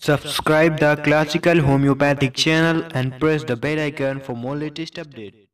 Subscribe the Classical Homeopathic channel and press the bell icon for more latest updates.